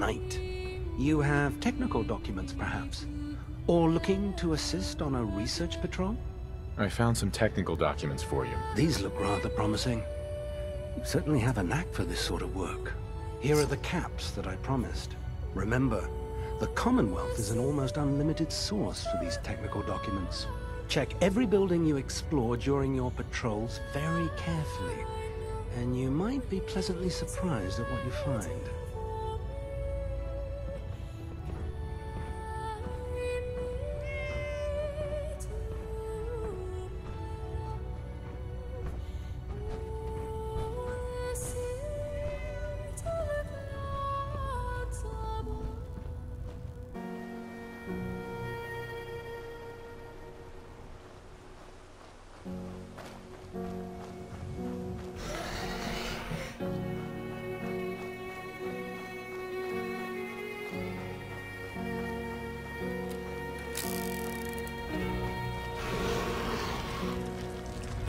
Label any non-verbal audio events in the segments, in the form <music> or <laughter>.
Knight. You have technical documents, perhaps? Or looking to assist on a research patrol? I found some technical documents for you. These look rather promising. You certainly have a knack for this sort of work. Here are the caps that I promised. Remember, the Commonwealth is an almost unlimited source for these technical documents. Check every building you explore during your patrols very carefully, and you might be pleasantly surprised at what you find.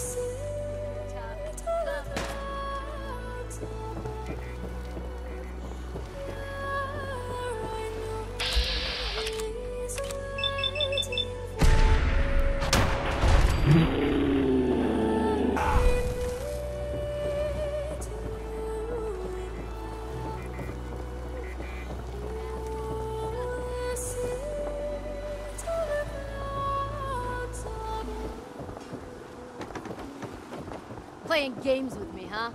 Playing games with me, huh?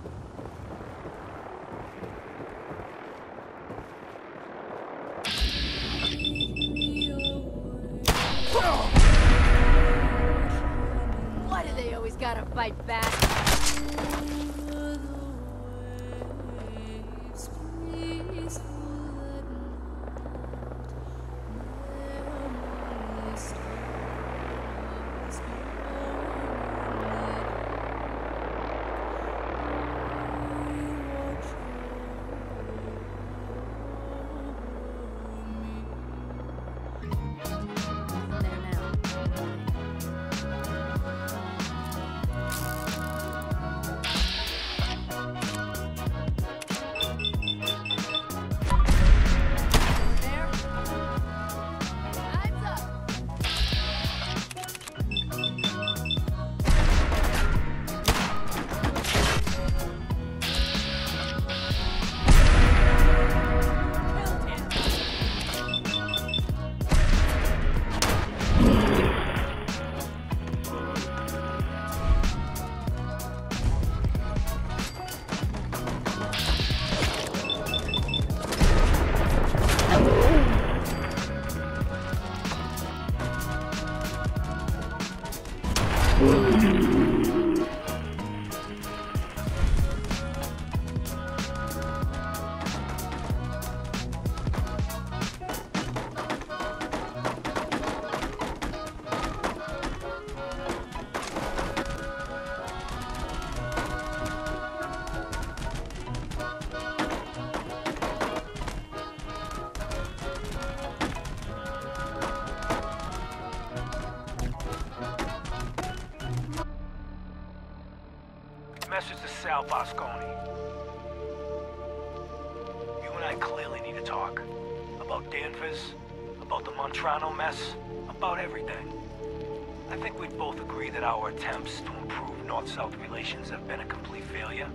North-South relations have been a complete failure.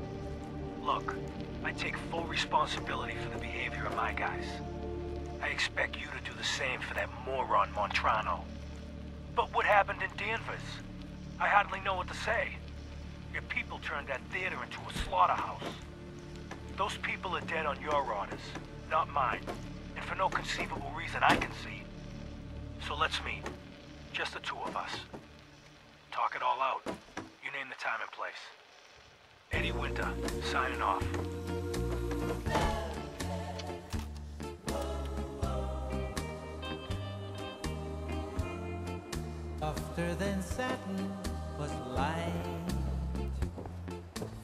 Look, I take full responsibility for the behavior of my guys. I expect you to do the same for that moron Montrano. But what happened in Danvers? I hardly know what to say. Your people turned that theater into a slaughterhouse. Those people are dead on your orders, not mine. And for no conceivable reason I can see. So let's meet. Just the two of us. Talk it all out. You name the time and place. Eddie Winter, signing off. Softer than satin was light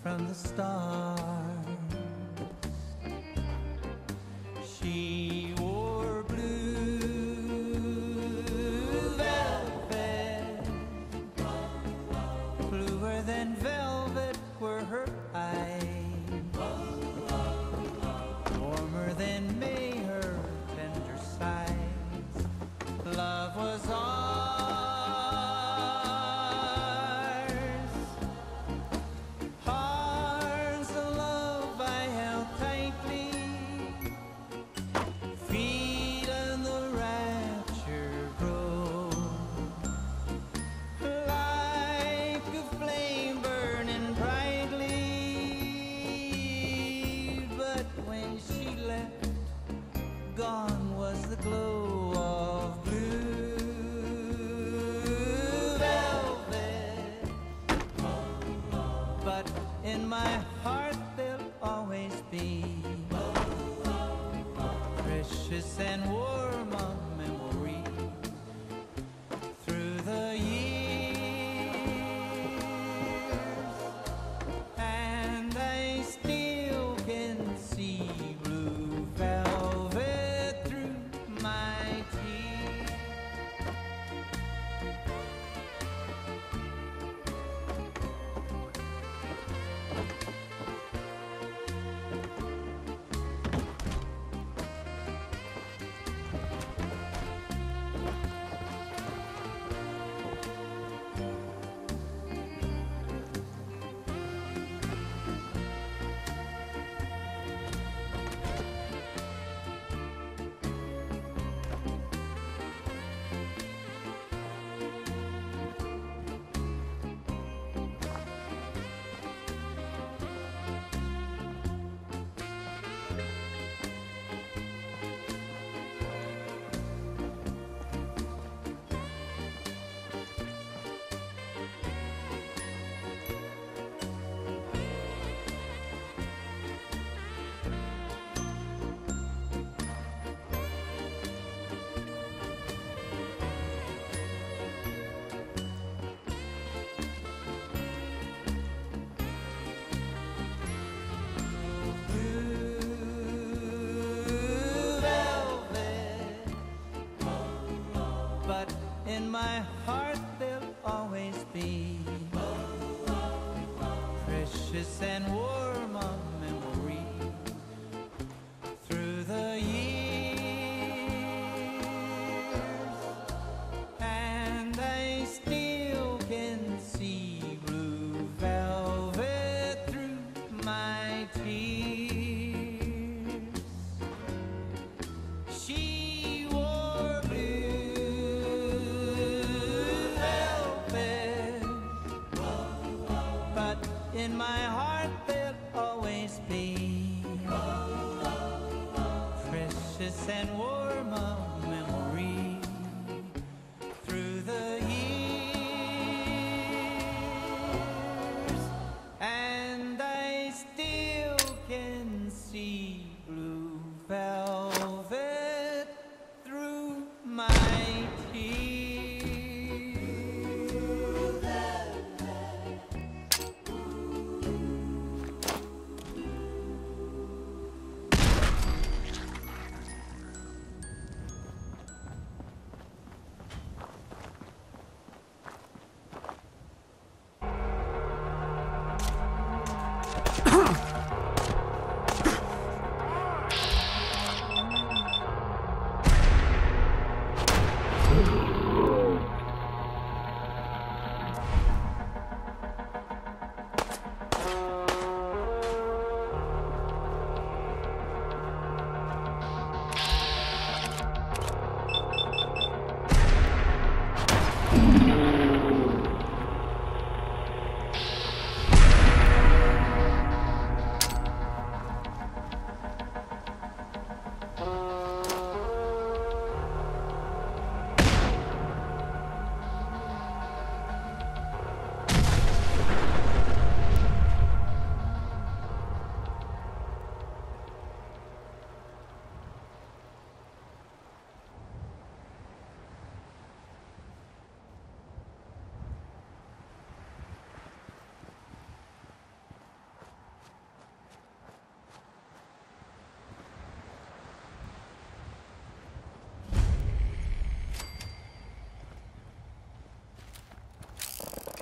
from the stars. She my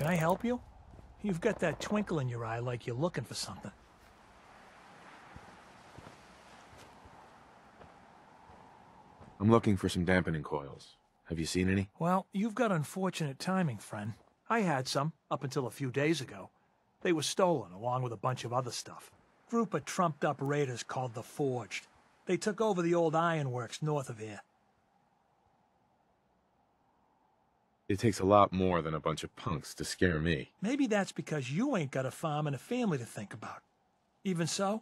I help you? You've got that twinkle in your eye like you're looking for something. I'm looking for some dampening coils. Have you seen any? Well, you've got unfortunate timing, friend. I had some, up until a few days ago. They were stolen, along with a bunch of other stuff. Group of trumped-up raiders called the Forged. They took over the old ironworks north of here. It takes a lot more than a bunch of punks to scare me. Maybe that's because you ain't got a farm and a family to think about. Even so,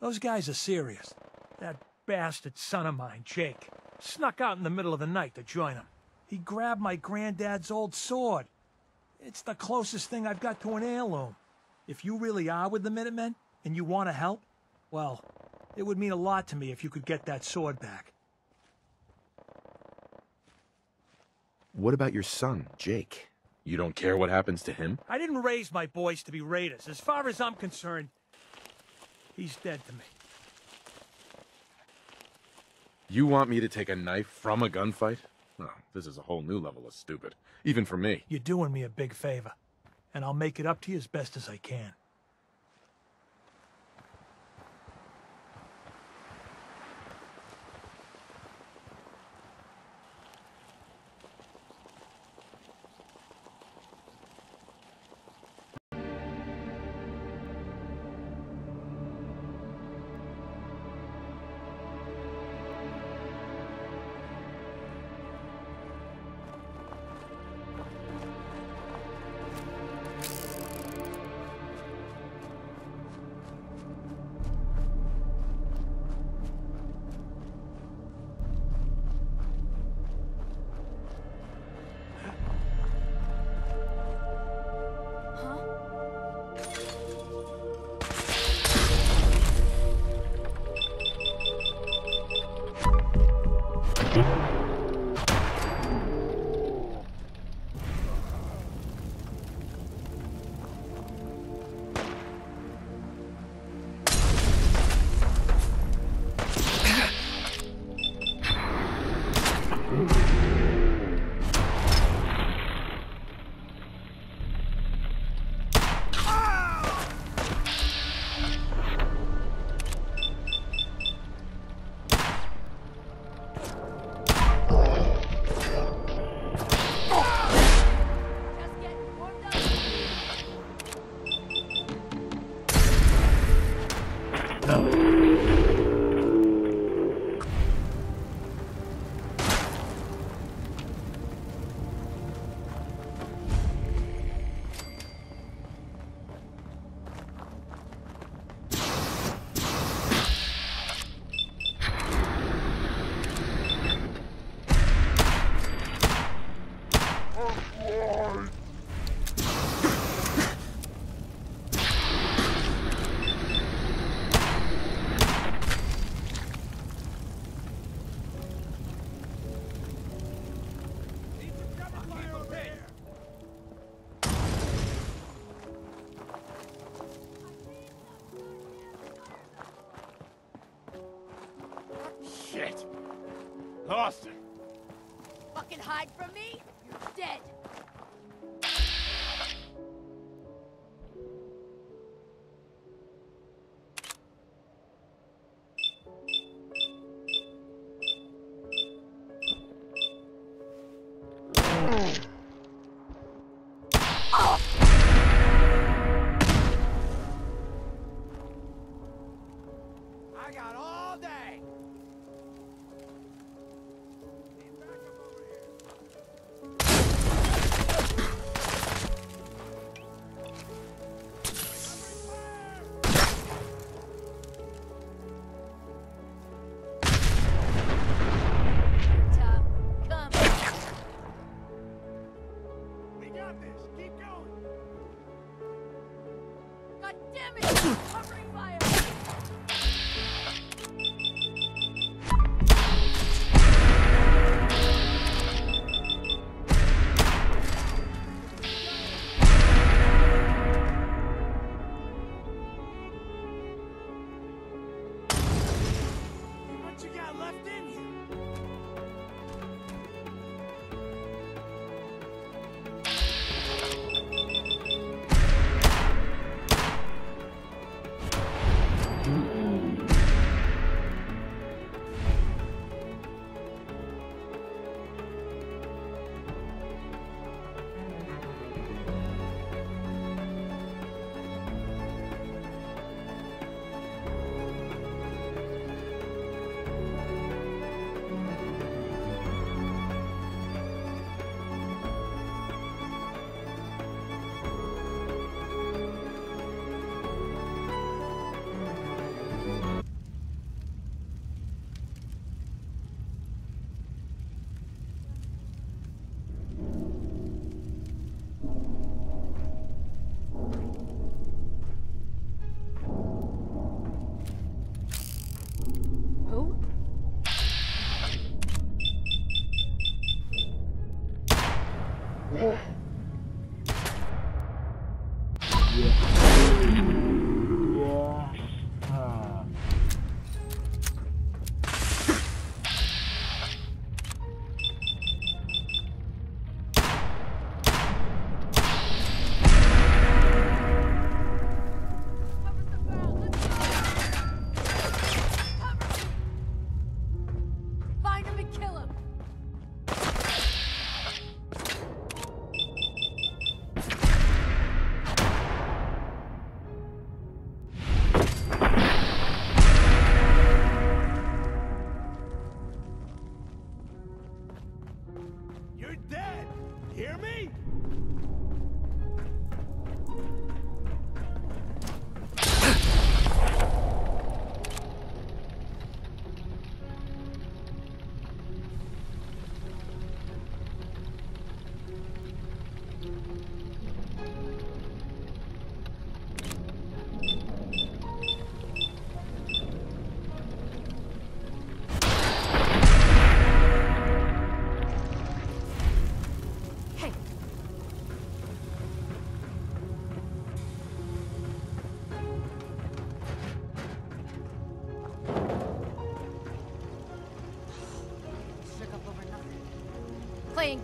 those guys are serious. That bastard son of mine, Jake, snuck out in the middle of the night to join them. He grabbed my granddad's old sword. It's the closest thing I've got to an heirloom. If you really are with the Minutemen, and you want to help, well, it would mean a lot to me if you could get that sword back. What about your son, Jake? You don't care what happens to him? I didn't raise my boys to be raiders. As far as I'm concerned, he's dead to me. You want me to take a knife from a gunfight? Oh, this is a whole new level of stupid. Even for me. You're doing me a big favor, and I'll make it up to you as best as I can.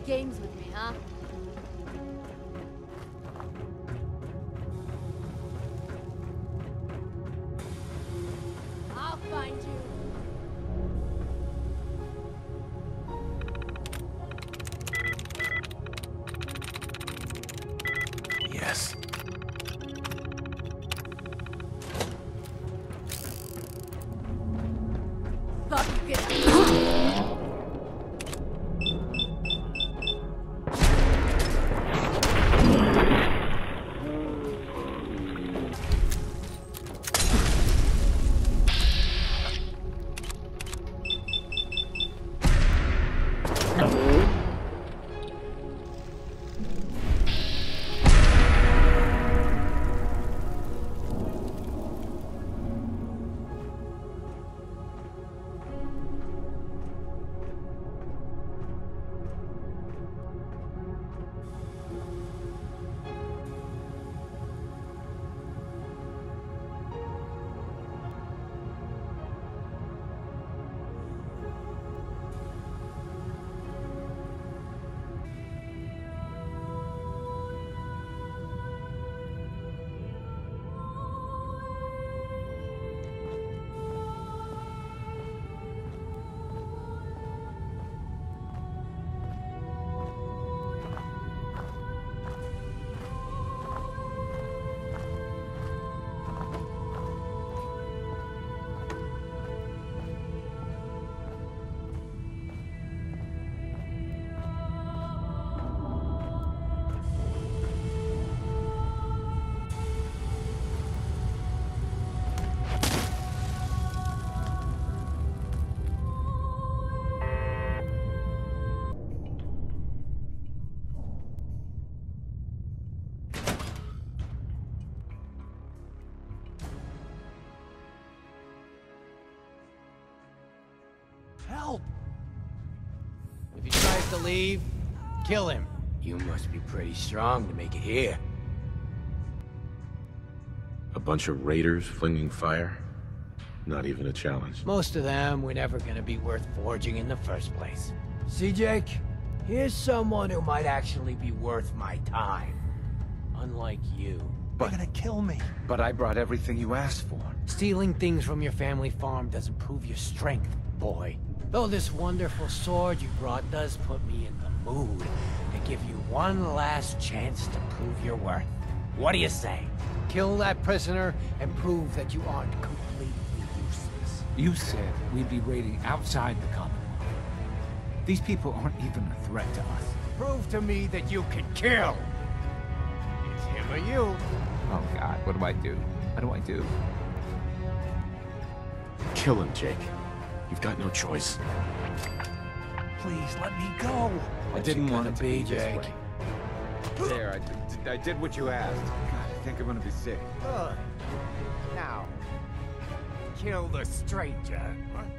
Games Help! If he tries to leave, kill him. You must be pretty strong to make it here. A bunch of raiders flinging fire? Not even a challenge. Most of them were never gonna be worth forging in the first place. See, Jake? Here's someone who might actually be worth my time. Unlike you. But, They're gonna kill me. But I brought everything you asked for. Stealing things from your family farm doesn't prove your strength, boy. Though this wonderful sword you brought does put me in the mood to give you one last chance to prove your worth. What do you say? Kill that prisoner and prove that you aren't completely useless. You said we'd be raiding outside the Commonwealth. These people aren't even a threat to us. Prove to me that you can kill! It's him or you. Oh god, what do I do? What do I do? Kill him, Jake. You've got no choice. Please, let me go. I didn't want it to be, be this Jake? way. There, I, did- I did what you asked. God, I think I'm gonna be sick. Good. Now, kill the stranger. Man,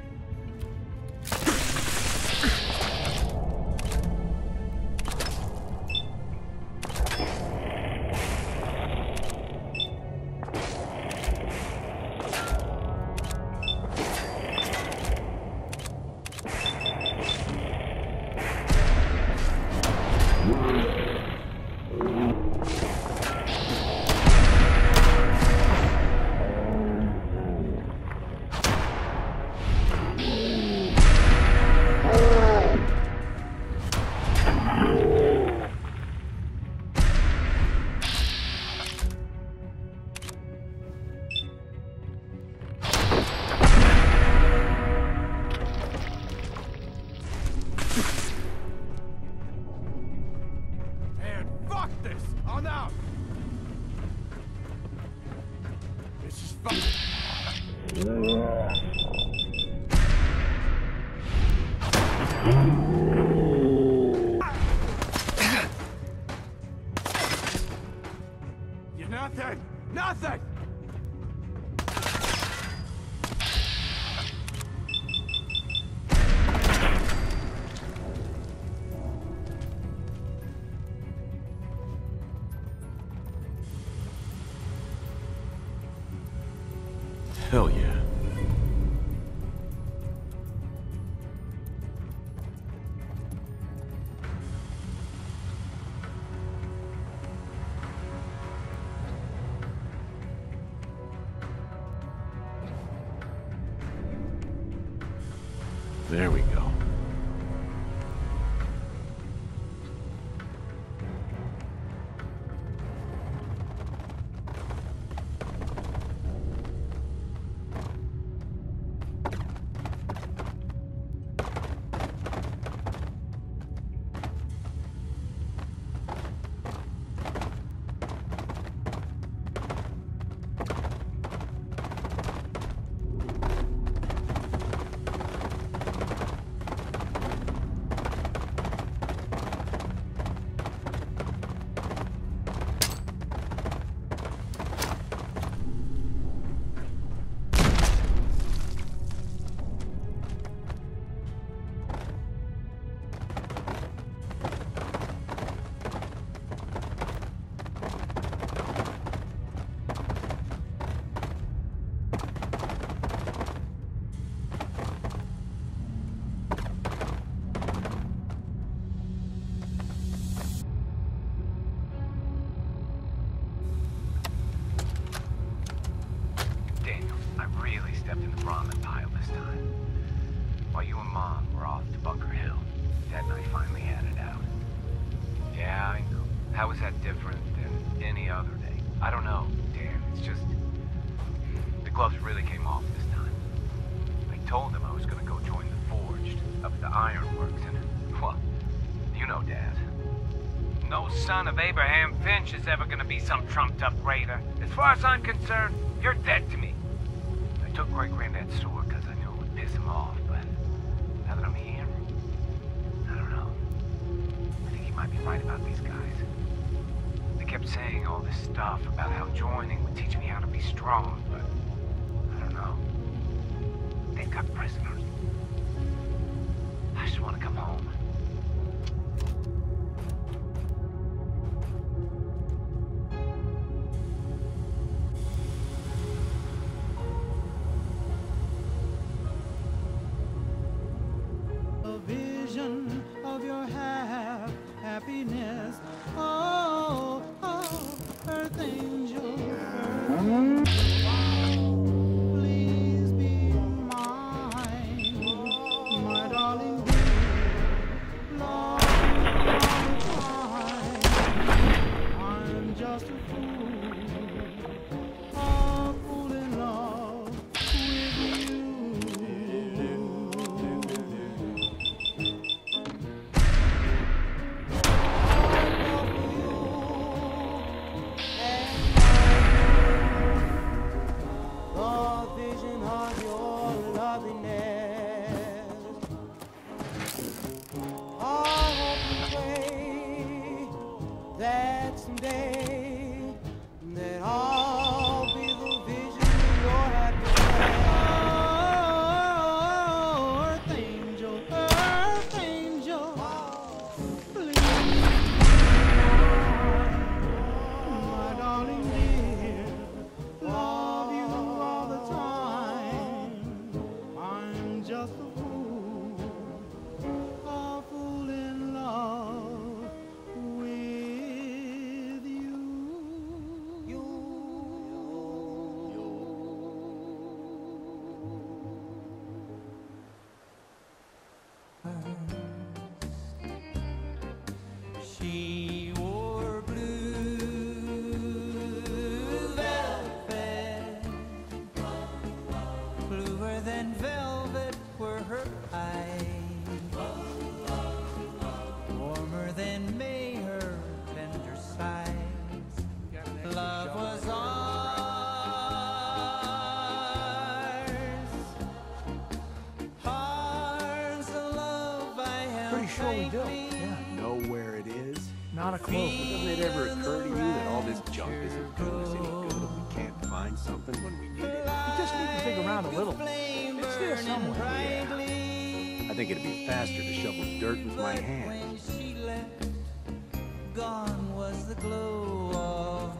joining would teach me how to be strong, but I don't know. They've got prisoners. I just want to come home. of your half happiness. Oh, angel.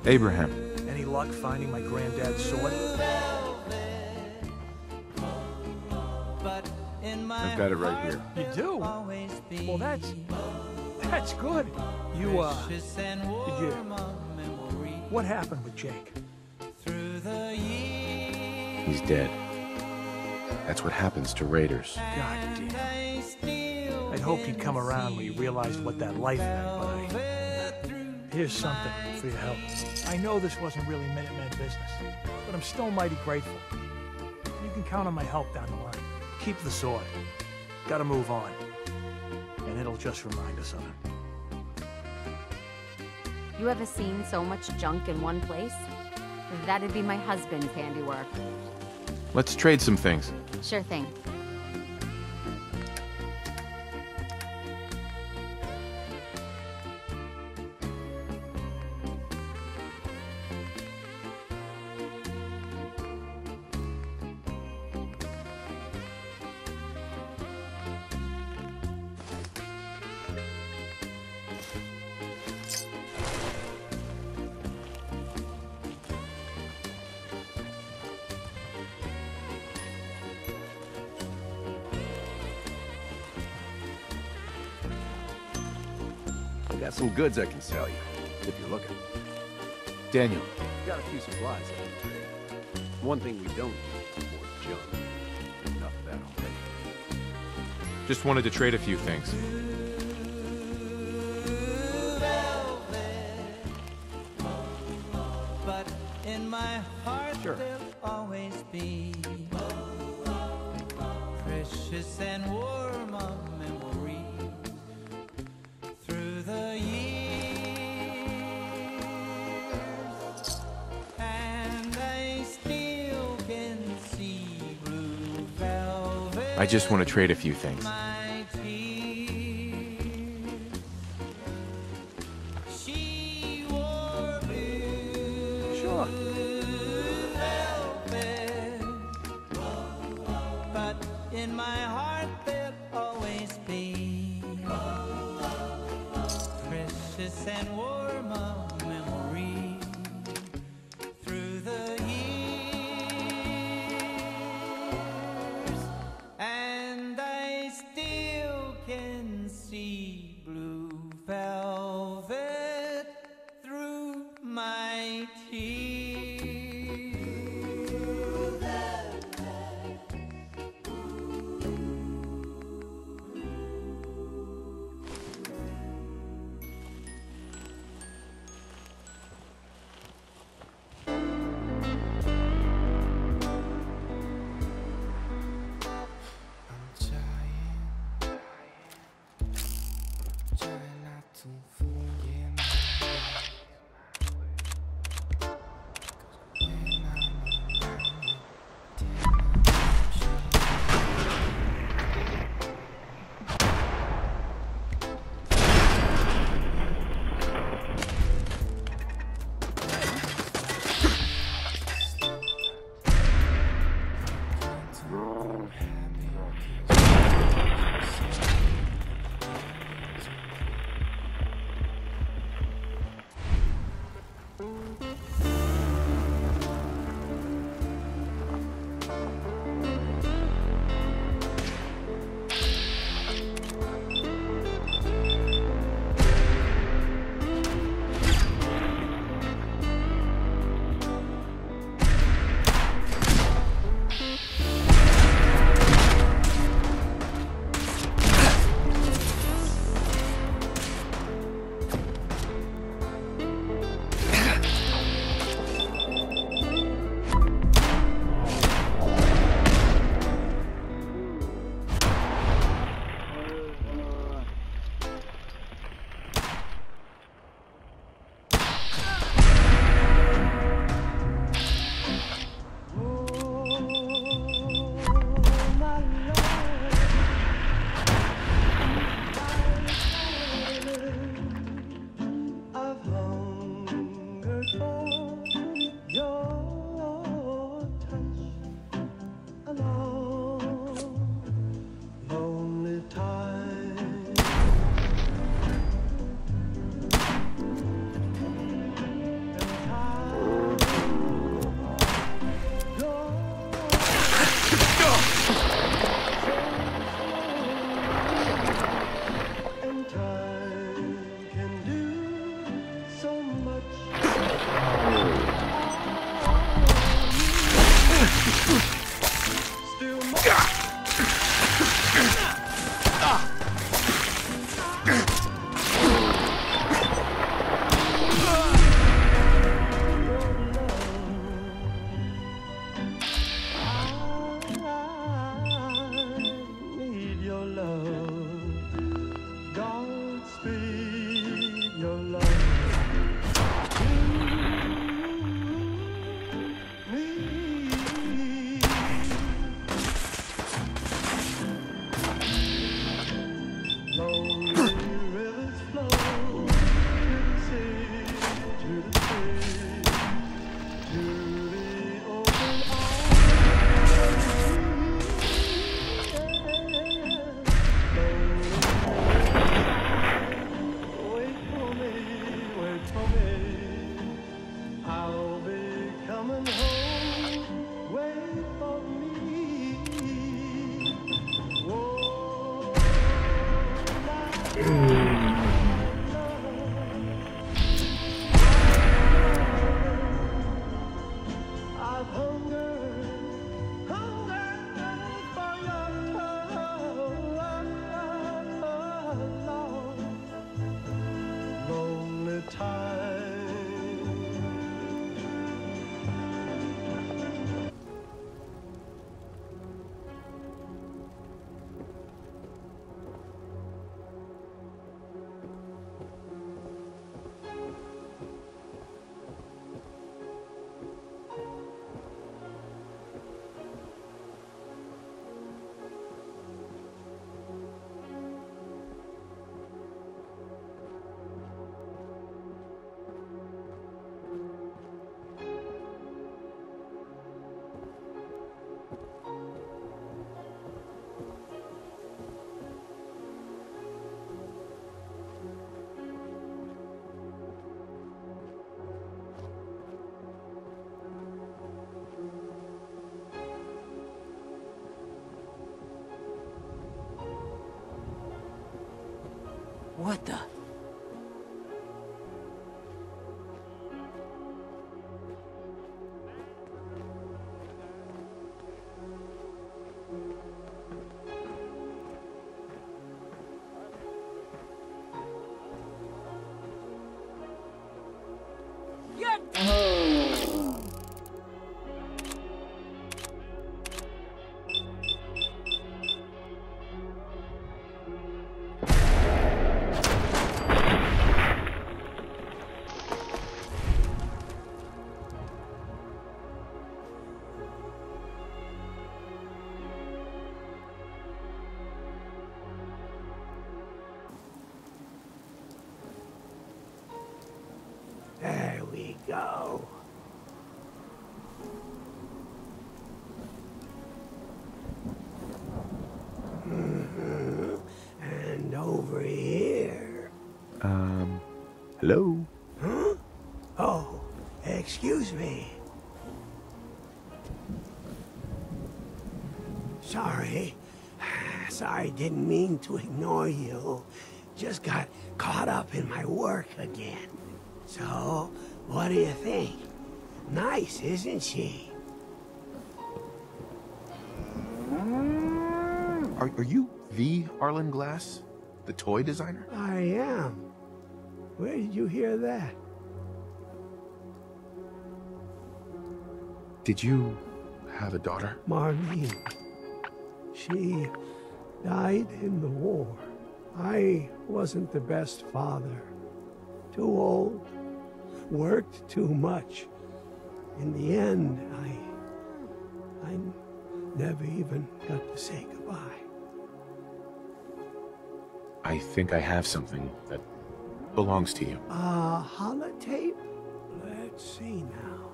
Abraham. Any luck finding my granddad's sword? I've got it right here. You do? Well, that's that's good. You uh, did you? What happened with Jake? He's dead. That's what happens to raiders. God damn. I'd hoped he'd come around when he realized what that life meant, but I... Here's something for your help. I know this wasn't really Minutemen business, but I'm still mighty grateful. You can count on my help down the line. Keep the sword. Gotta move on. And it'll just remind us of it. You ever seen so much junk in one place? That'd be my husband's handiwork. Let's trade some things. Sure thing. Goods I can sell you, if you're looking. Daniel, Got a few supplies I can trade. One thing we don't need is more junk. Enough of that already. just wanted to trade a few things. But in my heart there'll always be precious and warm I just want to trade a few things. What the? Um, hello? Huh? <gasps> Oh, excuse me. Sorry. <sighs> Sorry, didn't mean to ignore you. Just got caught up in my work again. So, what do you think? Nice, isn't she? Are, are you the Arlen Glass? The toy designer? I am. Where did you hear that? Did you have a daughter? Marlene. She died in the war. I wasn't the best father. Too old. Worked too much. In the end, I. I never even got to say goodbye. I think I have something that belongs to you. Uh, holotape? Let's see now.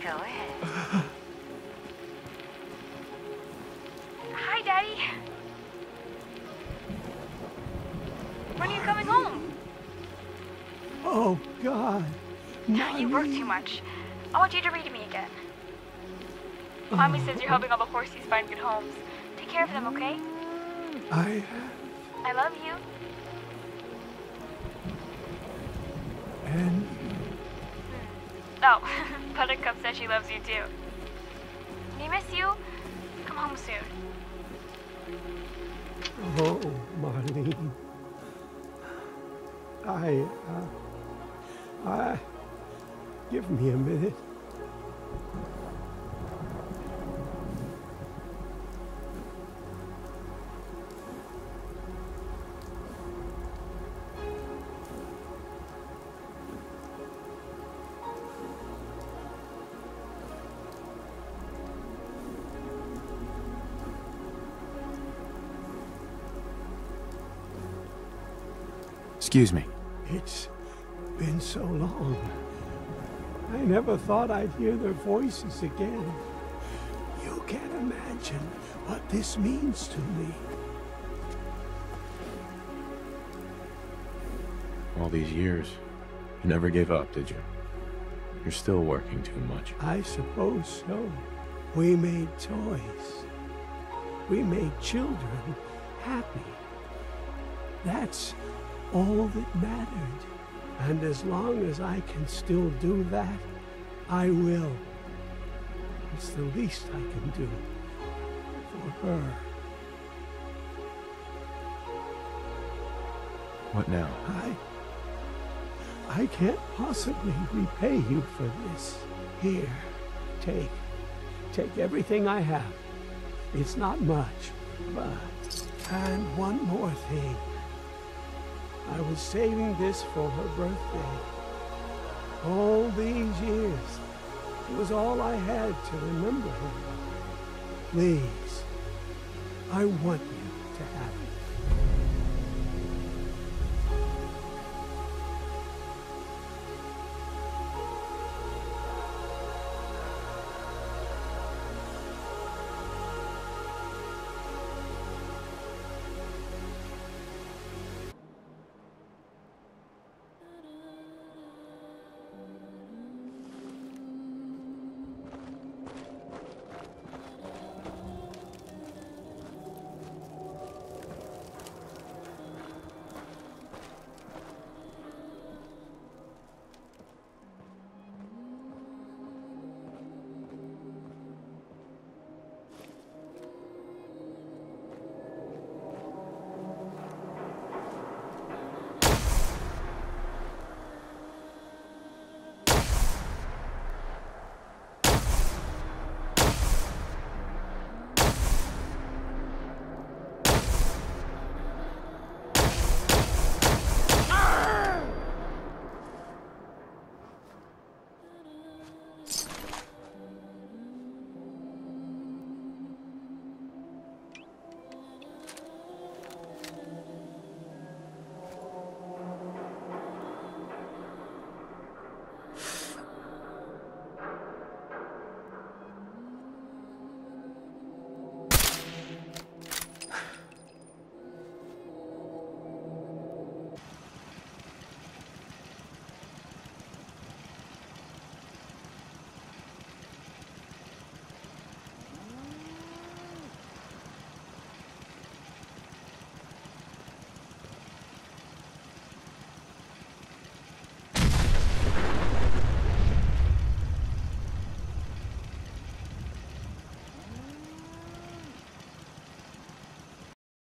Go ahead. <laughs> Hi, Daddy. When are you coming home? Oh, God. You work too much. I want you to read to me again. Mommy says you're helping all the horsies find good homes. Take care of them, okay? I. I love you. And. Oh, <laughs> Buttercup says she loves you too. We miss you. Come home soon. Oh, Marlene. I, uh, I, give me a minute. Excuse me. It's been so long. I never thought I'd hear their voices again. You can't imagine what this means to me. All these years, you never gave up, did you? You're still working too much. I suppose so. We made toys. We made children happy. That's all that mattered. And as long as I can still do that, I will. It's the least I can do for her. What now? I. I can't possibly repay you for this. Here, take. Take everything I have. It's not much, but. And one more thing. I was saving this for her birthday. All these years. It was all I had to remember her. Please. I want you to have it.